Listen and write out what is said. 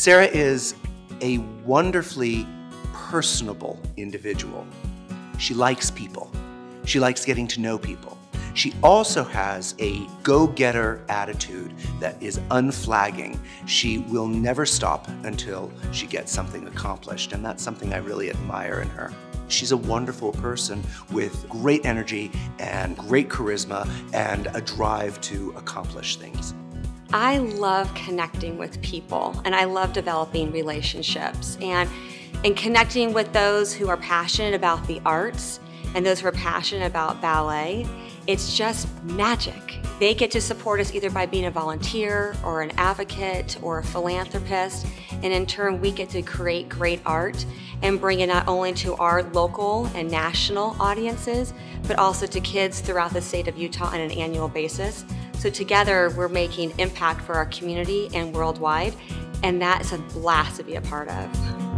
Sarah is a wonderfully personable individual. She likes people. She likes getting to know people. She also has a go-getter attitude that is unflagging. She will never stop until she gets something accomplished, and that's something I really admire in her. She's a wonderful person with great energy and great charisma and a drive to accomplish things. I love connecting with people and I love developing relationships and, and connecting with those who are passionate about the arts and those who are passionate about ballet. It's just magic. They get to support us either by being a volunteer or an advocate or a philanthropist. And in turn, we get to create great art and bring it not only to our local and national audiences, but also to kids throughout the state of Utah on an annual basis. So together, we're making impact for our community and worldwide, and that's a blast to be a part of.